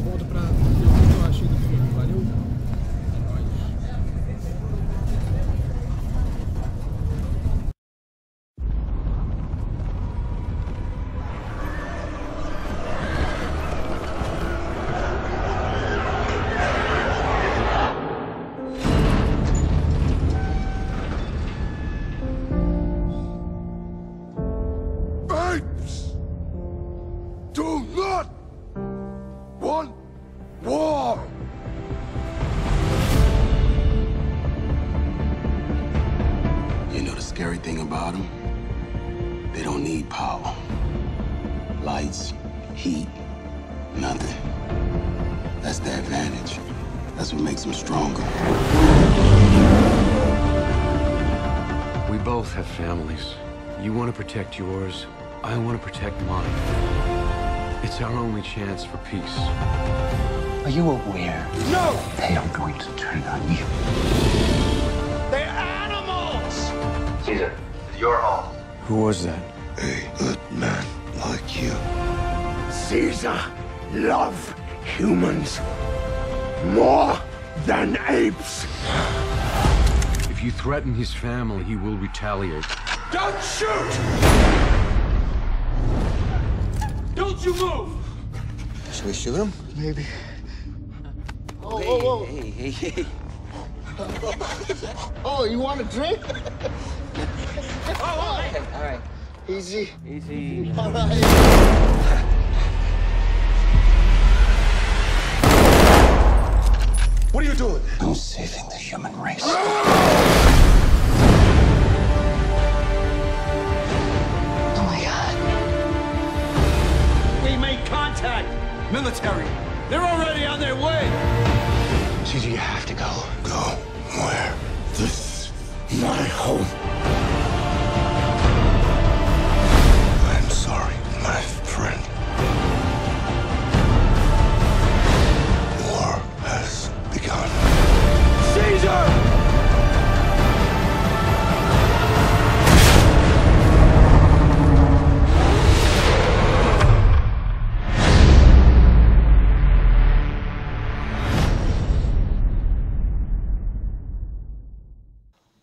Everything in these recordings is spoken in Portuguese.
volto pra dizer o que eu achei do filme. Valeu? É Lights, heat, nothing. That's the advantage. That's what makes them stronger. We both have families. You want to protect yours. I want to protect mine. It's our only chance for peace. Are you aware? No! They are going to turn on you. They're animals! Caesar, it's your home. Who was that? A good man like you. Caesar love humans more than apes. If you threaten his family, he will retaliate. Don't shoot! Don't you move! Should we shoot him? Maybe. Oh, hey, whoa, hey, hey, hey. Oh, you want a drink? Oh, All right. Easy. Easy. All right. What are you doing? I'm saving the human race. Oh my god. We made contact! Military! They're already on their way! Caesar, you have to go. Go where? This is my home.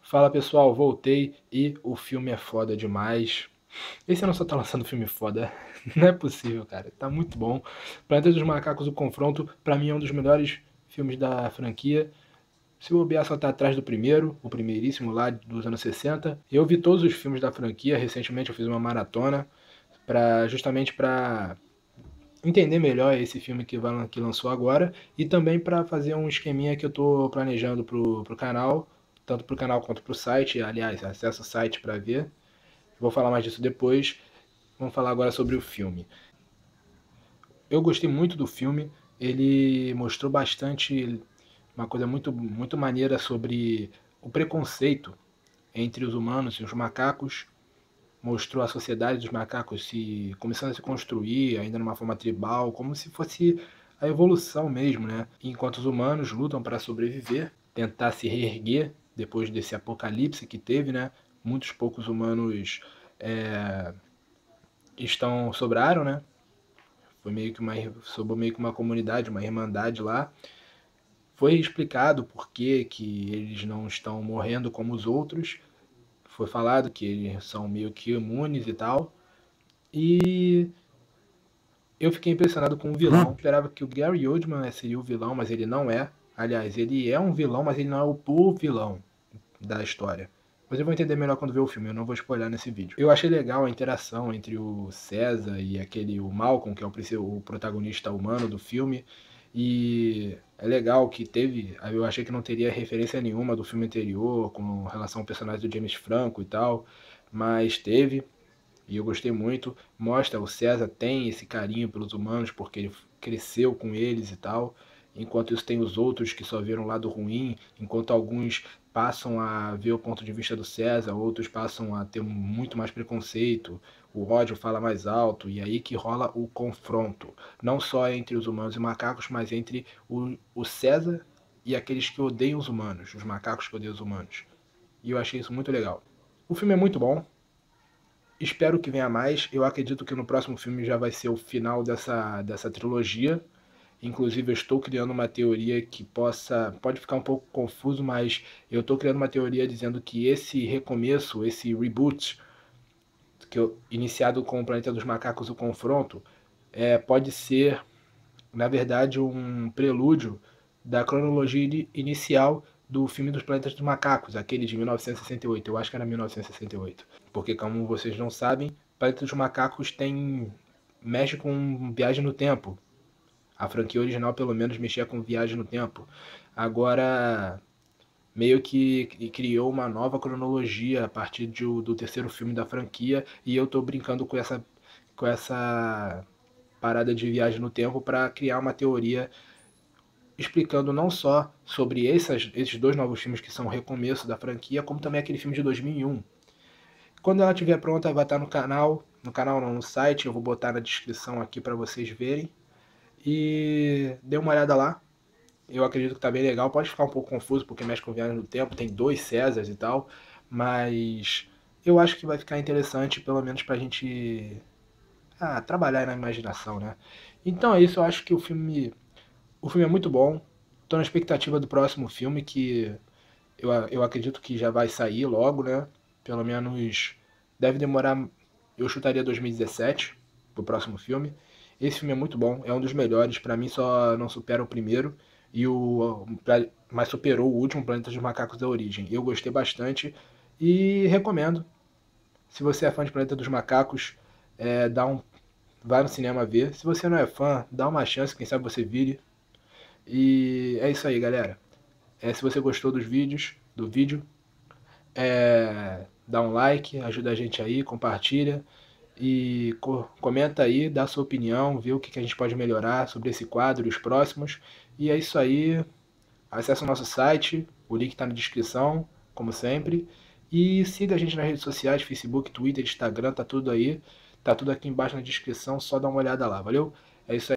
Fala pessoal, voltei e o filme é foda demais. Esse ano só tá lançando filme foda. Não é possível, cara. Tá muito bom. Planeta dos Macacos, o confronto, pra mim é um dos melhores filmes da franquia. Se o bobear só tá atrás do primeiro, o primeiríssimo lá dos anos 60. Eu vi todos os filmes da franquia, recentemente eu fiz uma maratona, pra, justamente pra entender melhor esse filme que, vai, que lançou agora e também pra fazer um esqueminha que eu tô planejando pro, pro canal, tanto pro canal quanto pro site. Aliás, acessa o site pra ver. Vou falar mais disso depois. Vamos falar agora sobre o filme. Eu gostei muito do filme. Ele mostrou bastante uma coisa muito, muito maneira sobre o preconceito entre os humanos e os macacos. Mostrou a sociedade dos macacos se começando a se construir, ainda numa forma tribal, como se fosse a evolução mesmo, né? Enquanto os humanos lutam para sobreviver, tentar se reerguer depois desse apocalipse que teve, né? Muitos poucos humanos é, estão sobraram, né? Foi meio que uma sobrou meio que uma comunidade, uma irmandade lá. Foi explicado por que, que eles não estão morrendo como os outros. Foi falado que eles são meio que imunes e tal. E eu fiquei impressionado com o vilão. Eu esperava que o Gary Oldman seria o vilão, mas ele não é. Aliás, ele é um vilão, mas ele não é o puro vilão da história. Mas eu vou entender melhor quando ver o filme, eu não vou spoiler nesse vídeo. Eu achei legal a interação entre o César e aquele o Malcolm, que é o, o protagonista humano do filme. E é legal que teve. Eu achei que não teria referência nenhuma do filme anterior com relação ao personagem do James Franco e tal. Mas teve. E eu gostei muito. Mostra o César tem esse carinho pelos humanos porque ele cresceu com eles e tal. Enquanto isso tem os outros que só viram o lado ruim, enquanto alguns passam a ver o ponto de vista do César, outros passam a ter muito mais preconceito, o ódio fala mais alto, e aí que rola o confronto, não só entre os humanos e macacos, mas entre o, o César e aqueles que odeiam os humanos, os macacos que odeiam os humanos. E eu achei isso muito legal. O filme é muito bom. Espero que venha mais. Eu acredito que no próximo filme já vai ser o final dessa, dessa trilogia. Inclusive, eu estou criando uma teoria que possa. Pode ficar um pouco confuso, mas eu estou criando uma teoria dizendo que esse recomeço, esse reboot, que eu, iniciado com o Planeta dos Macacos, o confronto, é, pode ser, na verdade, um prelúdio da cronologia inicial do filme dos Planetas dos Macacos, aquele de 1968. Eu acho que era 1968. Porque, como vocês não sabem, Planeta dos Macacos tem mexe com viagem no tempo. A franquia original, pelo menos, mexia com viagem no tempo. Agora, meio que criou uma nova cronologia a partir de, do terceiro filme da franquia. E eu tô brincando com essa, com essa parada de viagem no tempo para criar uma teoria explicando não só sobre essas, esses dois novos filmes que são o recomeço da franquia, como também aquele filme de 2001. Quando ela estiver pronta, vai estar no canal, no canal não, no site, eu vou botar na descrição aqui para vocês verem. E dê uma olhada lá. Eu acredito que tá bem legal. Pode ficar um pouco confuso porque mexe com viagem no tempo, tem dois Césars e tal, mas eu acho que vai ficar interessante, pelo menos pra gente ah, trabalhar na imaginação, né? Então é isso, eu acho que o filme o filme é muito bom. Tô na expectativa do próximo filme que eu, eu acredito que já vai sair logo, né? Pelo menos deve demorar, eu chutaria 2017 pro próximo filme. Esse filme é muito bom, é um dos melhores, para mim só não supera o primeiro e o mas superou o último Planeta dos Macacos da Origem. Eu gostei bastante e recomendo. Se você é fã de Planeta dos Macacos, é, dá um vai no cinema ver. Se você não é fã, dá uma chance, quem sabe você vire. E é isso aí, galera. É, se você gostou dos vídeos, do vídeo, é, dá um like, ajuda a gente aí, compartilha e co comenta aí, dá sua opinião, vê o que, que a gente pode melhorar sobre esse quadro e os próximos. E é isso aí. Acesse o nosso site, o link está na descrição, como sempre. E siga a gente nas redes sociais, Facebook, Twitter, Instagram, tá tudo aí. Tá tudo aqui embaixo na descrição, só dá uma olhada lá, valeu? É isso aí.